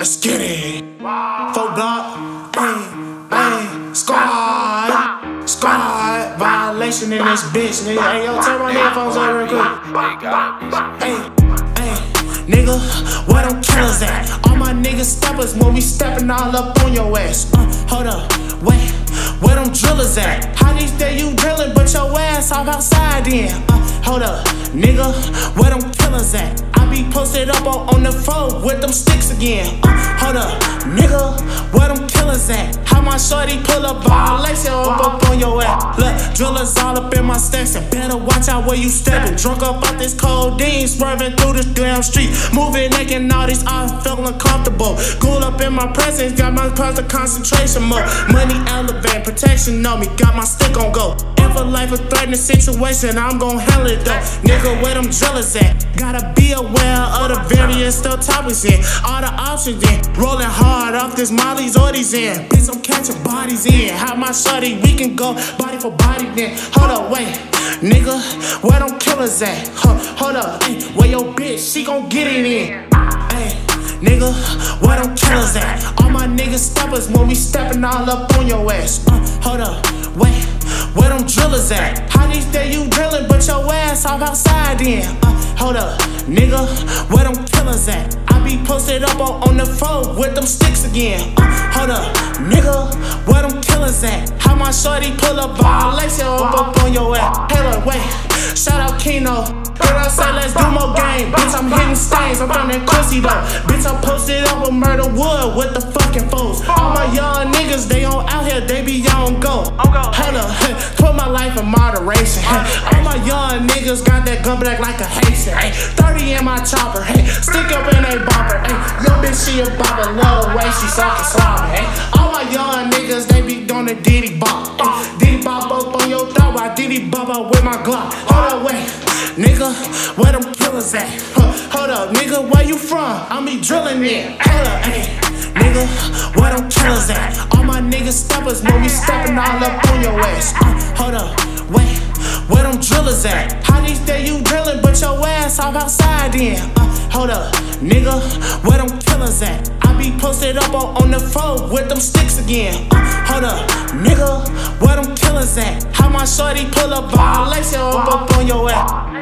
Let's get it. Four block, ayy, ayy, squad, squad. Violation in this bitch, nigga. Hey, yo, turn my headphones on real quick. Hey, hey, nigga, where them killers at? All my niggas steppers when we stepping all up on your ass. Uh, hold up, wait, where them drillers at? How these days you drilling, but your ass off outside then? Uh, hold up, nigga, where them on the phone with them sticks again. Uh, hold up, nigga, where them killers at? How my shorty pull up violation up, up on your ass? Look, drillers all up in my stacks, and better watch out where you stepping. Drunk up out this codeine, swerving through this damn street. Moving naked, all these I feel uncomfortable. Cool up in my presence, got my constant concentration mode. Money elevating, protection on me, got my stick on go. If a life a threatening situation, I'm gon' handle it though. Nigga, where them drillers at? Gotta be aware of the various stuff topics in. All the options in. Rolling hard off this Molly's or these. Bitch, I'm catching bodies in. How my shorty, we can go body for body then. Hold up, wait. Nigga, where them killers at? Huh, hold up, hey, where your bitch? She gon' get it in. Hey, nigga, where them killers at? All my niggas steppers when we stepping all up on your ass. Uh, hold up, wait. Where them drillers at? Ass off outside then? Uh, hold up, nigga, where them killers at? I be posted up on, on the phone with them sticks again. Uh, hold up, nigga, where them killers at? How my shorty pull up violation up, up on your ass? Look, wait, shout out Kino. Girl, I say let's do more game. Bitch, I'm hitting stains, I'm from that pussy though. Bitch, I posted up with Murder Wood with the fucking foes. All my Hold up, put my life in moderation. All my young niggas got that gun back like a Haitian. 30 in my chopper, hey, stick up in a bopper. Hey, yo bitch, she a bopper, love the way she suckin' slobber. Hey, all my young niggas, they be doing the Diddy bop. I Diddy with my Glock. Hold up, wait. Nigga, where them killers at? Huh, hold up, nigga, where you from? I be drilling it. Hold up, ayy. Nigga, where them killers at? All my niggas steppers when we stepping all up on your ass. Uh, hold up, wait, where them drillers at? How these days you drilling, but your ass off outside then? Uh, hold up, nigga, where them killers at? I be posted up on, on the phone with them sticks again. Uh, hold up, nigga, where them killers at? my shorty pull up on Lacey up, up on your ass.